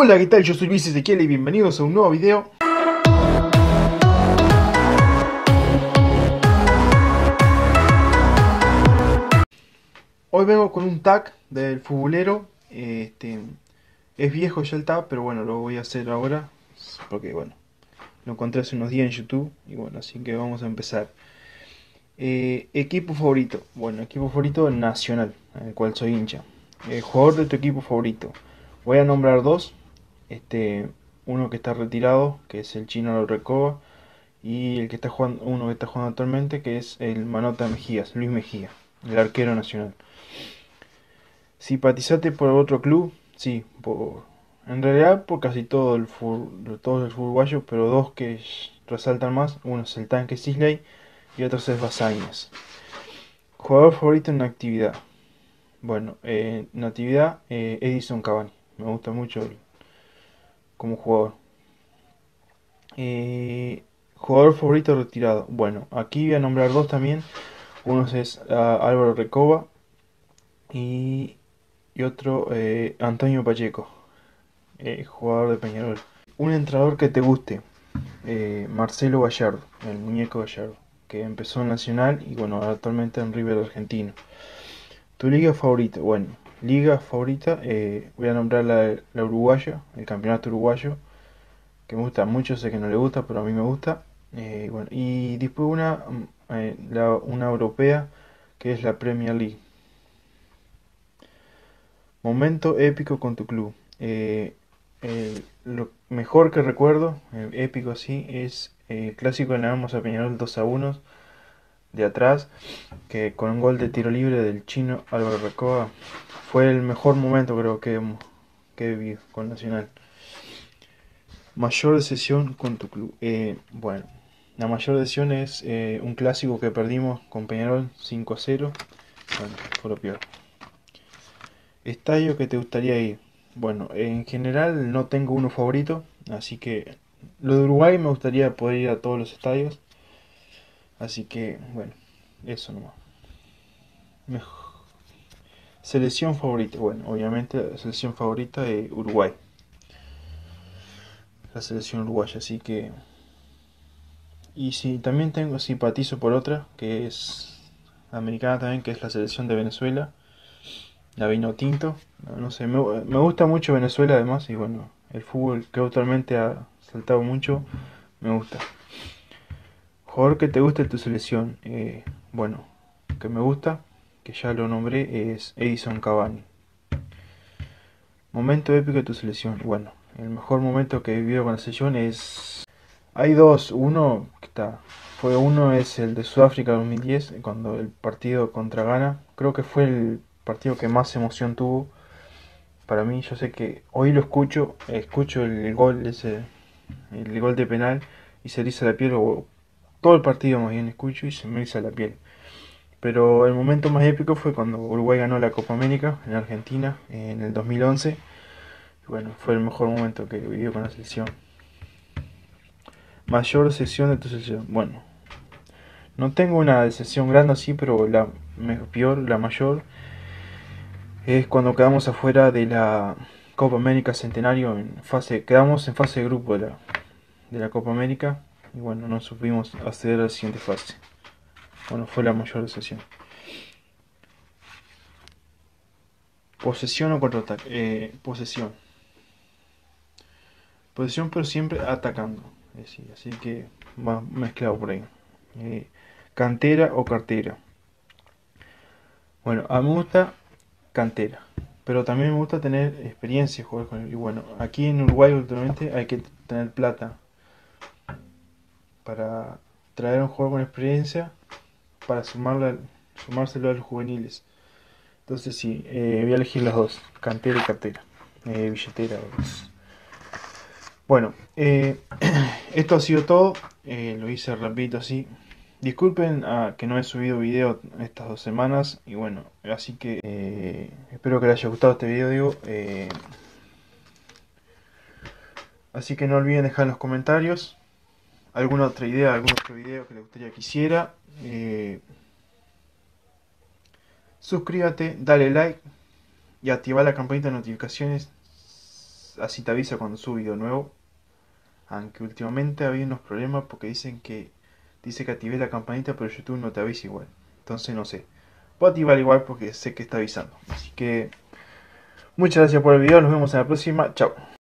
Hola, ¿qué tal? Yo soy Luis Ezequiel y bienvenidos a un nuevo video. Hoy vengo con un tag del futbolero. Este, es viejo ya el tag, pero bueno, lo voy a hacer ahora. Porque bueno, lo encontré hace unos días en YouTube. Y bueno, así que vamos a empezar. Eh, equipo favorito. Bueno, equipo favorito nacional, en el cual soy hincha. Eh, jugador de tu equipo favorito. Voy a nombrar dos. Este, uno que está retirado, que es el chino Recoba. Y el que está jugando, uno que está jugando actualmente, que es el Manota Mejías, Luis Mejía, el arquero nacional. Simpatizate por otro club, sí, por, en realidad por casi todo el fútbol, el uruguayo, pero dos que resaltan más, uno es el tanque Sisley y otro es Basáñez. Jugador favorito en actividad. Bueno, eh, en actividad eh, Edison Cavani, me gusta mucho como jugador. Eh, jugador favorito retirado. Bueno, aquí voy a nombrar dos también. Uno es ah, Álvaro Recoba y y otro eh, Antonio Pacheco, eh, jugador de Peñarol. Un entrenador que te guste, Marcelo Gallardo, el muñeco Gallardo, que empezó en Nacional y bueno, actualmente en River Argentino. Tu liga favorita, bueno, liga favorita, voy a nombrar la, uruguaya, el campeonato uruguayo, que me gusta mucho, sé que no le gusta, pero a mí me gusta. bueno, y después una, la, una europea, que es la Premier League Momento épico con tu club. Eh, lo mejor que recuerdo, eh, épico así, es el clásico Vamos a Peñarol 2 a 1 de atrás, que con un gol de tiro libre del chino Álvaro Recoba fue el mejor momento creo que, que vivido con Nacional. Mayor decisión con tu club. Eh, bueno, la mayor decisión es un clásico que perdimos con Peñarol 5 a 0. Bueno, fue lo peor. Estadio que te gustaría ir. Bueno, en general no tengo uno favorito, así que lo de Uruguay me gustaría poder ir a todos los estadios. Así que, bueno, eso nomás. Selección favorita. Bueno, obviamente la selección favorita es Uruguay. La selección uruguaya, así que... Y si también tengo simpatizo por otra, que es americana también, que es la selección de Venezuela la vino tinto. No, sé, me, gusta mucho Venezuela además y bueno, el fútbol que actualmente ha saltado mucho, me gusta. Jugador que te guste tu selección, eh, bueno, que me gusta, que ya lo nombré, es Edison Cavani. Momento épico de tu selección, bueno, el mejor momento que he vivido con la selección es... Hay dos, uno que está, fue uno es el de Sudáfrica 2010, cuando el partido contra Ghana, creo que fue el partido que más emoción tuvo para mí. Yo sé que hoy lo escucho, escucho el, gol, ese, el gol de penal y se eriza la piel, o todo el partido más bien escucho y se me eriza la piel. Pero el momento más épico fue cuando Uruguay ganó la Copa América en Argentina en el 2011. Y bueno, fue el mejor momento que vivió con la selección. Mayor sesión de tu selección. Bueno, no tengo una sesión grande así, pero la peor, la mayor es cuando quedamos afuera de la Copa América Centenario en fase quedamos en fase de grupo de la, de la Copa América y bueno no supimos acceder a la siguiente fase. Bueno fue la mayor decepción. Posesión o contraataque. Eh, posesión. Posesión pero siempre atacando. Así que va mezclado por ahí. Eh, cantera o cartera. Bueno a mí me gusta cantera. Pero también me gusta tener experiencia jugar con él. Y bueno, aquí en Uruguay últimamente hay que tener plata para traer un juego con experiencia para sumarle, sumárselo a los juveniles. Entonces sí, eh, voy a elegir las dos, cantera y cartera, eh, billetera. Bueno, eh, esto ha sido todo, lo hice rapidito así, Disculpen ah, que no he subido video estas dos semanas y bueno, así que espero que les haya gustado este video, digo. Así que no olviden dejar en los comentarios alguna otra idea, algún otro video que les gustaría que hiciera. Eh, suscríbete, dale like y activa la campanita de notificaciones. así te avisa cuando subo video nuevo. Aunque últimamente había unos problemas porque dicen que dice que activé la campanita pero YouTube no te avisa igual. Entonces no sé. Voy a activar igual porque sé que está avisando. Así que muchas gracias por el video. Nos vemos en la próxima. Chao.